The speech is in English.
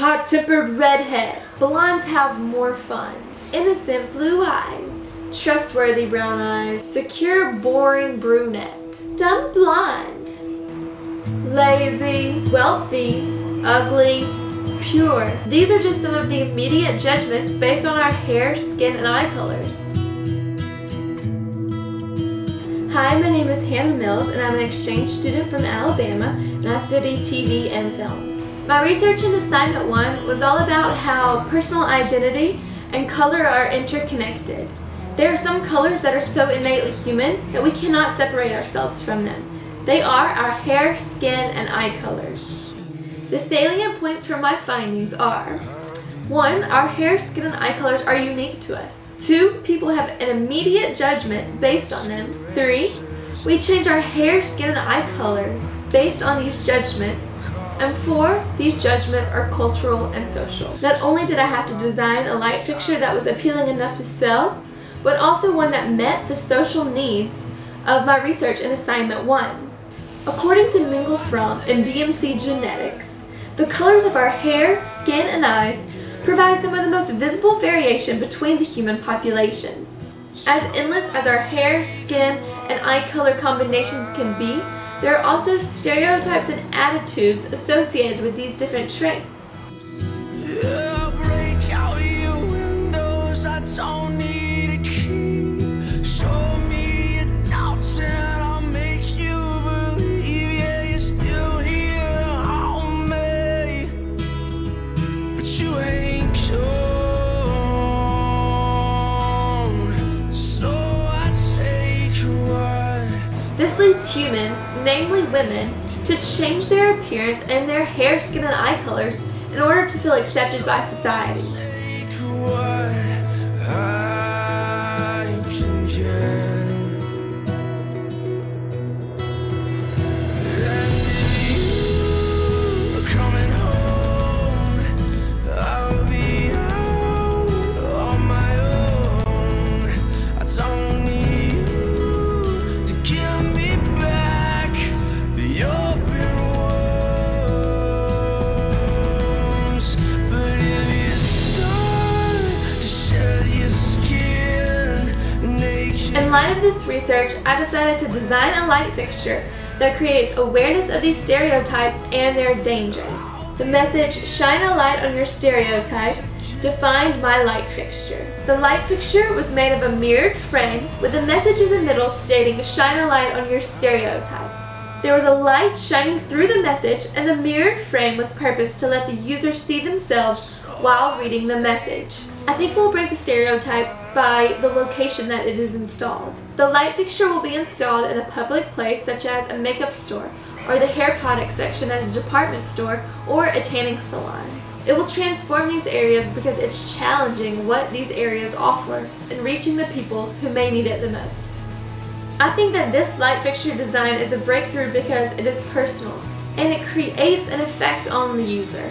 Hot-tempered redhead. Blondes have more fun. Innocent blue eyes. Trustworthy brown eyes. Secure boring brunette. Dumb blonde. Lazy. Wealthy. Ugly. Pure. These are just some of the immediate judgments based on our hair, skin, and eye colors. Hi, my name is Hannah Mills and I'm an exchange student from Alabama and I study TV and film. My research in assignment 1 was all about how personal identity and color are interconnected. There are some colors that are so innately human that we cannot separate ourselves from them. They are our hair, skin, and eye colors. The salient points from my findings are 1. Our hair, skin, and eye colors are unique to us. Two, people have an immediate judgment based on them. Three, we change our hair, skin, and eye color based on these judgments. And four, these judgments are cultural and social. Not only did I have to design a light fixture that was appealing enough to sell, but also one that met the social needs of my research in assignment one. According to Mengel-From and BMC Genetics, the colors of our hair, skin, and eyes provide some of the most visible variation between the human populations. As endless as our hair, skin, and eye color combinations can be, there are also stereotypes and attitudes associated with these different traits. Yeah, This leads humans, namely women, to change their appearance and their hair, skin, and eye colors in order to feel accepted by society. In light of this research, I decided to design a light fixture that creates awareness of these stereotypes and their dangers. The message, shine a light on your stereotype, defined my light fixture. The light fixture was made of a mirrored frame with a message in the middle stating, shine a light on your stereotype. There was a light shining through the message and the mirrored frame was purposed to let the user see themselves while reading the message. I think we'll break the stereotypes by the location that it is installed. The light fixture will be installed in a public place such as a makeup store or the hair product section at a department store or a tanning salon. It will transform these areas because it's challenging what these areas offer and reaching the people who may need it the most. I think that this light fixture design is a breakthrough because it is personal and it creates an effect on the user.